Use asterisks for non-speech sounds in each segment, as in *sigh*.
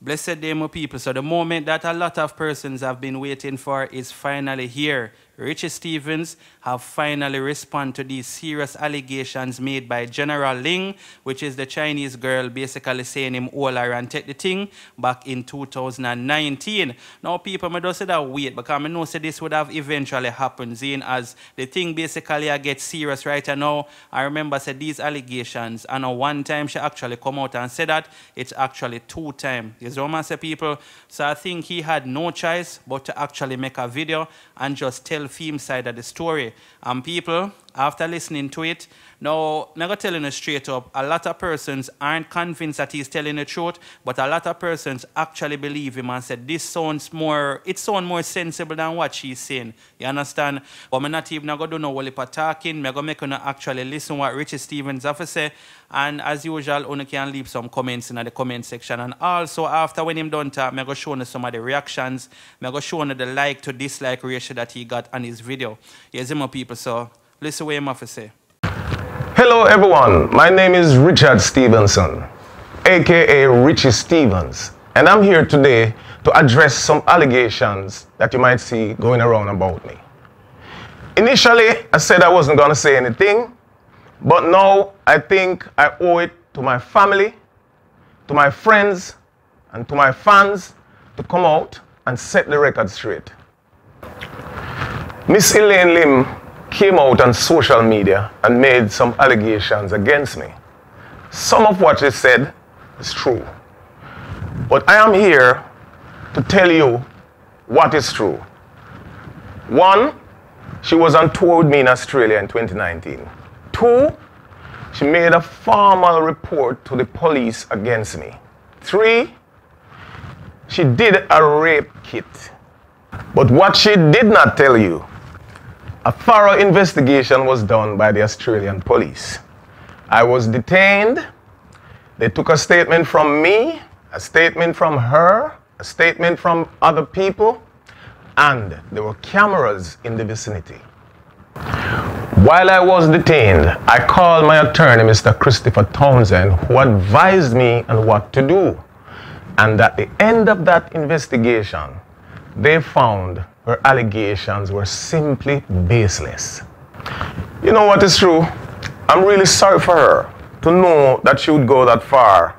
Blessed day, my people. So the moment that a lot of persons have been waiting for is finally here. Richie Stephens have finally responded to these serious allegations made by General Ling, which is the Chinese girl basically saying him all and take the thing back in 2019. Now, people, I don't say that wait because I know say this would have eventually happened, seeing as the thing basically I get serious right now. I remember said these allegations, and one time she actually come out and said that it's actually two times. You know what people? So I think he had no choice but to actually make a video and just tell theme side of the story. And people, after listening to it, now, I'm going straight up, a lot of persons aren't convinced that he's telling the truth, but a lot of persons actually believe him and said, this sounds more, it sounds more sensible than what she's saying. You understand? But I'm not even going to do no whole talking. I'm going to make you actually listen what Richie Stephens have to say. And as usual, you can leave some comments in the comment section. And also, after when him done talk, I'm going to show you some of the reactions. I'm going to show you the like to dislike ratio that he got on his video. Here's my people, so listen what him say. Hello everyone, my name is Richard Stevenson, aka Richie Stephens, and I'm here today to address some allegations that you might see going around about me. Initially, I said I wasn't going to say anything, but now I think I owe it to my family, to my friends, and to my fans to come out and set the record straight. Miss Elaine Lim came out on social media and made some allegations against me. Some of what she said is true. But I am here to tell you what is true. One, she was on tour with me in Australia in 2019. Two, she made a formal report to the police against me. Three, she did a rape kit. But what she did not tell you a thorough investigation was done by the Australian police. I was detained. They took a statement from me, a statement from her, a statement from other people, and there were cameras in the vicinity. While I was detained, I called my attorney, Mr. Christopher Townsend, who advised me on what to do. And at the end of that investigation, they found her allegations were simply baseless. You know what is true? I'm really sorry for her to know that she would go that far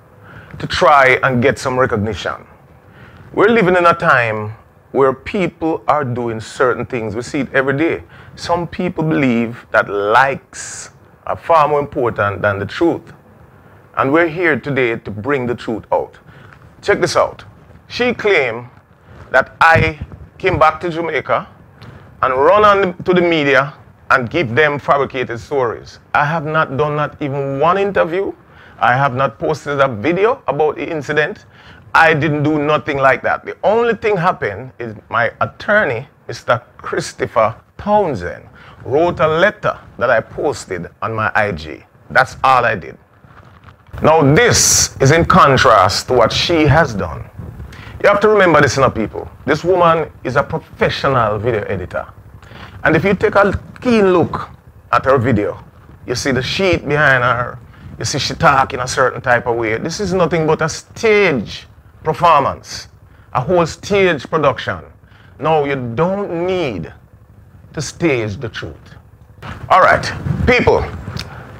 to try and get some recognition. We're living in a time where people are doing certain things. We see it every day. Some people believe that likes are far more important than the truth. And we're here today to bring the truth out. Check this out. She claimed that I came back to Jamaica and run on to the media and give them fabricated stories. I have not done not even one interview. I have not posted a video about the incident. I didn't do nothing like that. The only thing happened is my attorney, Mr. Christopher Townsend, wrote a letter that I posted on my IG. That's all I did. Now this is in contrast to what she has done. You have to remember this, know, people. This woman is a professional video editor. And if you take a keen look at her video, you see the sheet behind her, you see she talk in a certain type of way. This is nothing but a stage performance, a whole stage production. No, you don't need to stage the truth. All right, people,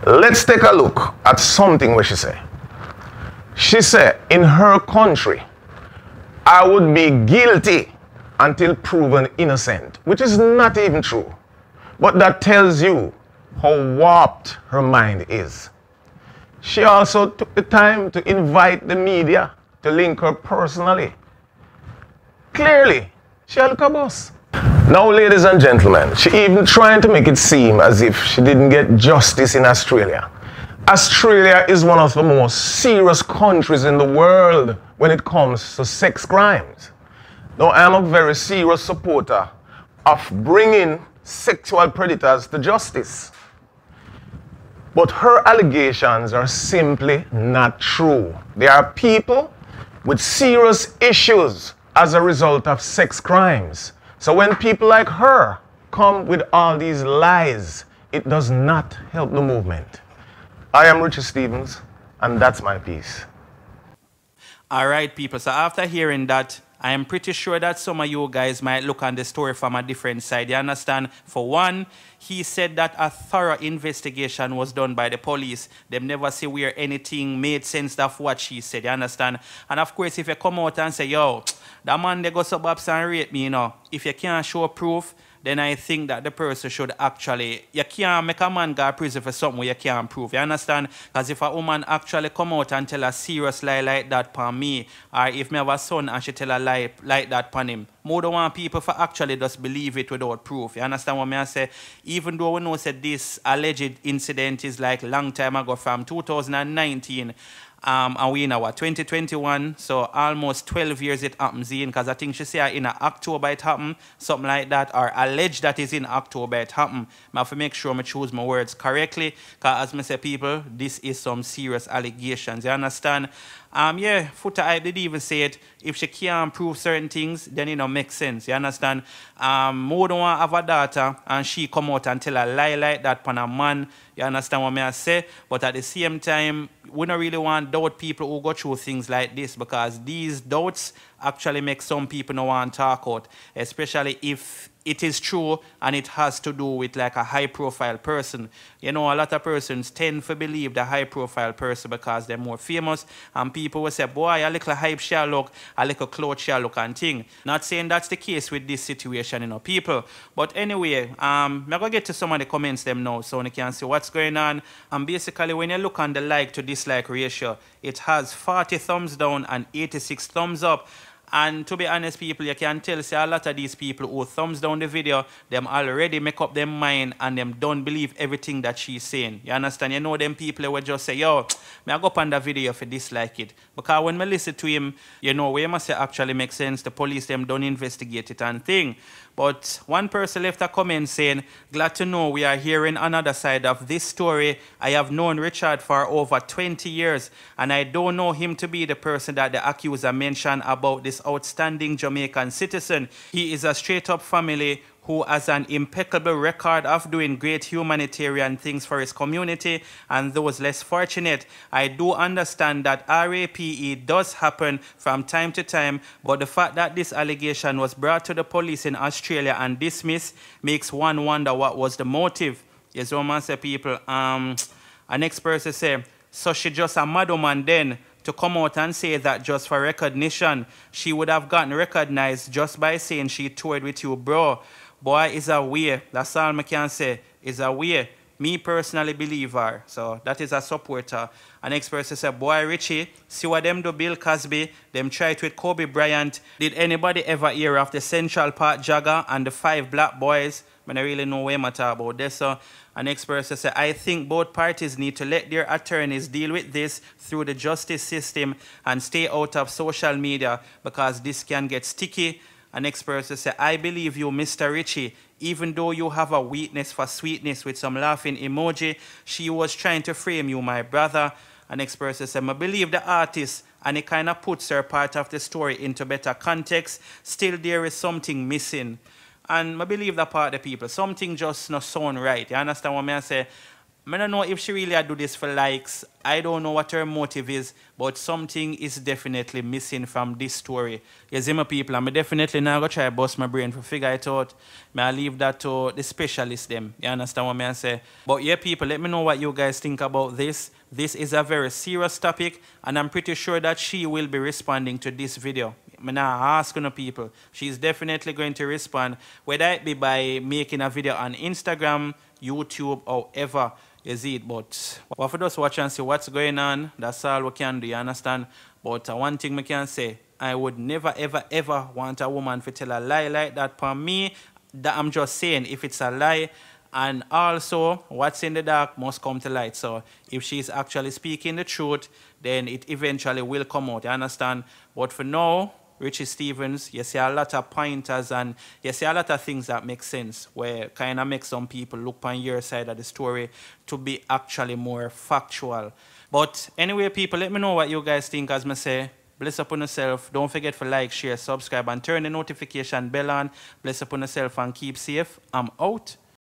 let's take a look at something where she said. She said in her country, I would be guilty until proven innocent, which is not even true. But that tells you how warped her mind is. She also took the time to invite the media to link her personally. Clearly, she had a boss. Now, ladies and gentlemen, she even trying to make it seem as if she didn't get justice in Australia. Australia is one of the most serious countries in the world when it comes to sex crimes. Now, I am a very serious supporter of bringing sexual predators to justice. But her allegations are simply not true. There are people with serious issues as a result of sex crimes. So when people like her come with all these lies, it does not help the movement. I am Richard Stephens, and that's my piece. All right, people. So after hearing that, I am pretty sure that some of you guys might look on the story from a different side. You understand? For one, he said that a thorough investigation was done by the police. Them never say where anything made sense of what she said. You understand? And of course, if you come out and say, yo, that man they go suburbs and rape me, you know, if you can't show proof, then I think that the person should actually, you can't make a man go to prison for something you can't prove. You understand? Because if a woman actually come out and tell a serious lie like that upon me, or if me have a son and she tell a lie like that upon him, more than one people for actually just believe it without proof. You understand what I say? Even though we know that this alleged incident is like long time ago from 2019, um, and we in our 2021, so almost 12 years it happens in, because I think she say in October it happened, something like that, or alleged that is in October it happened. I have to make sure I choose my words correctly, because as I say, people, this is some serious allegations, you understand? Um, yeah, Foota I did even say it. If she can't prove certain things, then it don't make sense. You understand? Um, more than one have a daughter, and she come out and tell a lie like that upon a man. You understand what I say? But at the same time, we don't really want doubt people who go through things like this because these doubts actually make some people not want to talk out, especially if it is true and it has to do with like a high profile person. You know, a lot of persons tend to believe the high profile person because they're more famous and people will say, boy, a little hype shall look, a little clout shall look and thing. Not saying that's the case with this situation, you know, people. But anyway, um, I'm going to get to some of the comments them now so you can see what's going on. And basically when you look on the like to dislike ratio, it has 40 thumbs down and 86 thumbs up. And to be honest, people, you can tell say a lot of these people who thumbs down the video, them already make up their mind and them don't believe everything that she's saying. You understand? You know them people who will just say, yo, *tsk* may I go up on the video if you dislike it. Because when I listen to him, you know, we must say actually make sense. The police them don't investigate it and thing. But one person left a comment saying, Glad to know we are hearing another side of this story. I have known Richard for over 20 years, and I don't know him to be the person that the accuser mentioned about this outstanding Jamaican citizen. He is a straight up family who has an impeccable record of doing great humanitarian things for his community and those less fortunate. I do understand that RAPE does happen from time to time, but the fact that this allegation was brought to the police in Australia and dismissed makes one wonder what was the motive. Yes, Roman say people, um, a next person say, so she just a mad woman then to come out and say that just for recognition, she would have gotten recognized just by saying she toured with you, bro. Boy, is a way. That's all I can say. Is a way. Me personally believe her. So that is a supporter. An next person said, Boy, Richie, see what them do Bill Cosby. Them try it with Kobe Bryant. Did anybody ever hear of the Central Park jogger and the five black boys? I don't really know where talking about this. So an next person said, I think both parties need to let their attorneys deal with this through the justice system and stay out of social media because this can get sticky an person say, I believe you, Mr. Richie, even though you have a weakness for sweetness with some laughing emoji, she was trying to frame you, my brother. Next person said, I believe the artist and it kind of puts her part of the story into better context. Still, there is something missing. And I believe that part of the people, something just not sound right. You understand what I say? I don't know if she really do this for likes. I don't know what her motive is, but something is definitely missing from this story. You see, my people, I'm definitely not going to try to bust my brain to figure it out. May I leave that to the specialists them. You understand what I say? But yeah, people, let me know what you guys think about this. This is a very serious topic, and I'm pretty sure that she will be responding to this video. I'm not asking the people. She's definitely going to respond, whether it be by making a video on Instagram, YouTube, or ever is it. But what for just watch and see what's going on, that's all we can do, you understand? But uh, one thing we can say, I would never, ever, ever want a woman to tell a lie like that for me. That I'm just saying, if it's a lie, and also what's in the dark must come to light. So if she's actually speaking the truth, then it eventually will come out. You understand? But for now, Richie Stephens, you see a lot of pointers and you see a lot of things that make sense, where kind of make some people look on your side of the story to be actually more factual. But anyway, people, let me know what you guys think as I say. Bless upon yourself. Don't forget to like, share, subscribe, and turn the notification bell on. Bless upon yourself and keep safe. I'm out.